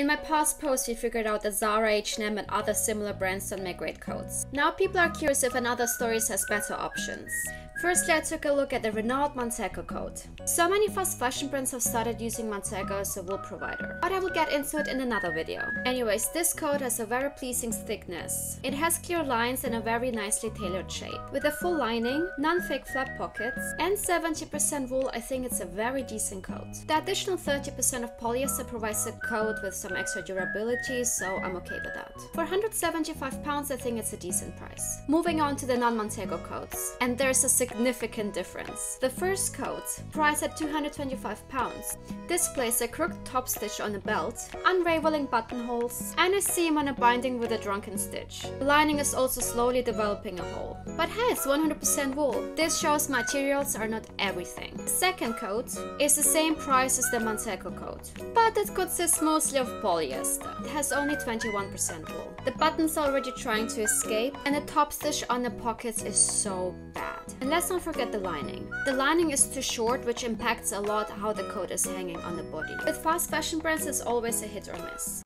In my past post, we figured out that Zara, H&M and other similar brands don't make great coats. Now people are curious if & Other Stories has better options. Firstly, I took a look at the Renault Manteco coat. So many fast fashion brands have started using Manteco as a wool provider, but I will get into it in another video. Anyways, this coat has a very pleasing thickness. It has clear lines and a very nicely tailored shape. With a full lining, non-fake flap pockets, and 70% wool, I think it's a very decent coat. The additional 30% of polyester provides the coat with some extra durability, so I'm okay with that. For 175 pounds, I think it's a decent price. Moving on to the non-Manteco coats, and there's a significant difference. The first coat, priced at 225 pounds, displays a crooked top stitch on the belt, unraveling buttonholes, and a seam on a binding with a drunken stitch. The lining is also slowly developing a hole. But hey, it's 100% wool. This shows materials are not everything. Second coat is the same price as the Manteco coat, but it consists mostly of polyester. It has only 21% wool. The buttons are already trying to escape, and the top stitch on the pockets is so bad. And let's not forget the lining. The lining is too short, which impacts a lot how the coat is hanging on the body. With fast fashion brands, it's always a hit or miss.